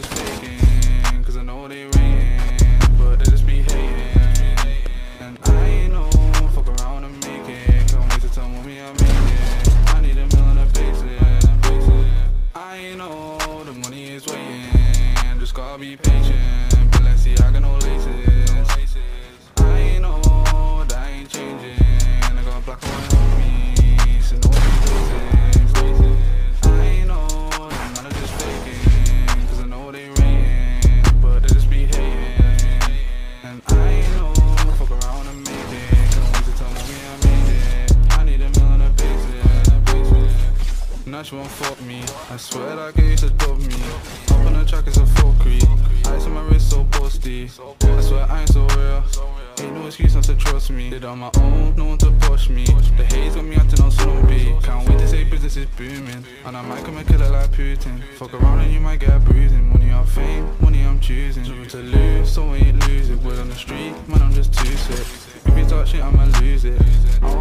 just faking, cause I know they ringing, but they just be hating. And I ain't know, fuck around and make it. Can't wait to tell me, I made it. I need a million to fix it, fix it. I ain't know, the money is waiting. Just gotta be patient, but let's see, I Balenciaga no lazy. Fuck around and make it. Can't wait to tell me I made it. I need a million a basic. Now she won't fuck me. I swear that girl used to dub me. Up on the track is a fuckery. Ice on my wrist so busty. I swear I ain't so real. Ain't no excuse not to trust me. Did on my own, no one to push me. The haze got me acting on Snoopy. Can't wait to say business is booming. And I might come and kill it like Putin. Fuck around and you might get bruising. So I ain't losing. Word on the street, man, I'm just too sick. If you talk shit, I'ma lose it.